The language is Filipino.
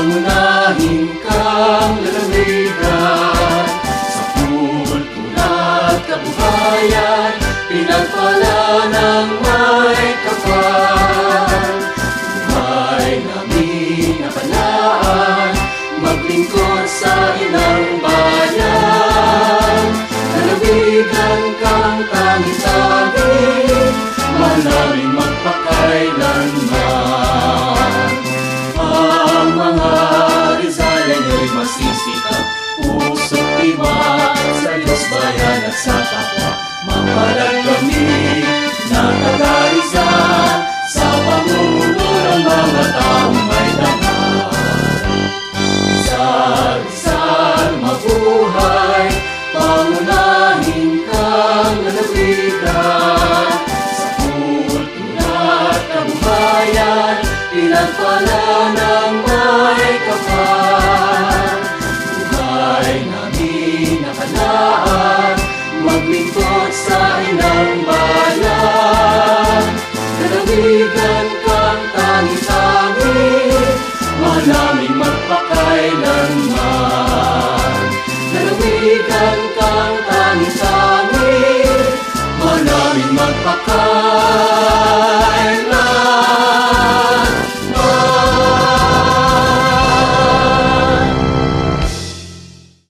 Pangunahin kang lalawigan. Sa kultura at kabuhayan Pinagpala ng may kapal. Buhay namin napalaan Maglingkod sa ilang bayan. Lalawigan kang tangis-tangis sa kapwa Mapalag kami na taga-Rizal Sa pamumuno ng mga taong may dangal Rizal, mabuhay Pangunahin kang lalawigan Sa kultura at kabuhayan Pinagpala kaibigan kang tangi-tangi Malaming magpakailanman. Lalawigan kang tangi-tangi Malaming magpakailanman